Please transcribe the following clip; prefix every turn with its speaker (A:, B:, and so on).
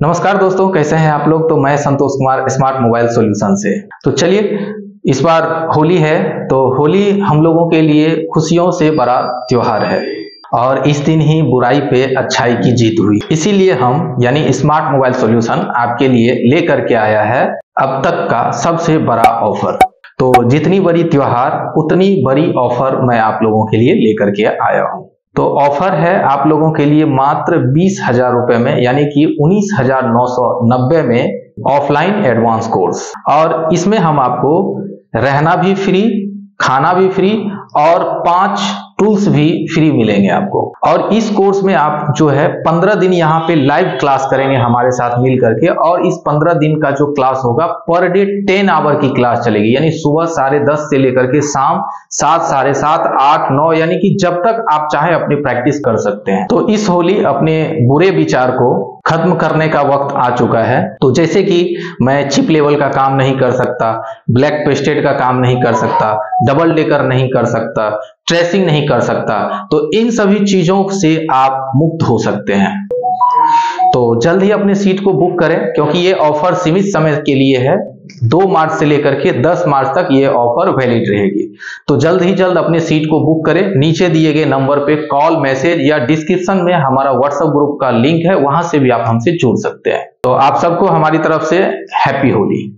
A: नमस्कार दोस्तों, कैसे हैं आप लोग? तो मैं Santosh Kumar smart mobile solution से। तो चलिए, इस बार होली है तो होली हम लोगों के लिए खुशियों से बड़ा त्योहार है। और इस दिन ही बुराई पे अच्छाई की जीत हुई। इसीलिए हम, यानी स्मार्ट मोबाइल सॉल्यूशन आपके लिए लेकर के आया है, अब तक का सबसे बड़ा ऑफ़र। तो जितनी बड़ी त्योहार, उतनी बड़ी ऑफ़र मैं आप लोगों के लिए लेकर के आया हूँ। तो ऑफ़र है आप लोगों के लिए मात्र बीस हज़ार रुपए में, यानी कि उन्नीस हज़ार नौ सौ नब्बे में ऑफलाइन एडवांस कोर्स। और इसमें हम आपको रहना भी फ्री, खाना भी फ्री और पाँच टूल्स भी फ्री मिलेंगे आपको। और इस कोर्स में आप जो है पंद्रह दिन यहाँ पे लाइव क्लास करेंगे हमारे साथ मिल करके और इस पंद्रह दिन का जो क्लास होगा पर डे टेन आवर की क्लास चलेगी। यानी सुबह साढ़े दस से लेकर के शाम सात, साढ़े सात, आठ, नौ, यानी कि जब तक आप चाहे अपनी प्रैक्टिस कर सकते हैं। तो इस होली अपने बुरे विचार को खत्म करने का वक्त आ चुका है। तो जैसे कि मैं चिप लेवल का काम नहीं कर सकता ब्लैक पेस्टेड का काम नहीं कर सकता डबल डेकर नहीं कर सकता ट्रेसिंग नहीं कर सकता। तो इन सभी चीज़ों से आप मुक्त हो सकते हैं। तो जल्द ही अपने सीट को बुक करें, क्योंकि ये ऑफ़र सीमित समय के लिए है। दो मार्च से लेकर के 10 मार्च तक ये ऑफ़र वैलिड रहेगी। तो जल्द ही जल्द अपने सीट को बुक करें। नीचे दिए गए नंबर पे कॉल मैसेज या डिस्क्रिप्शन में हमारा व्हाट्सएप ग्रुप का लिंक है, वहाँ से भी आप हमसे जुड़ सकते हैं। तो आप सबको हमारी तरफ़ से हैप्पी होली।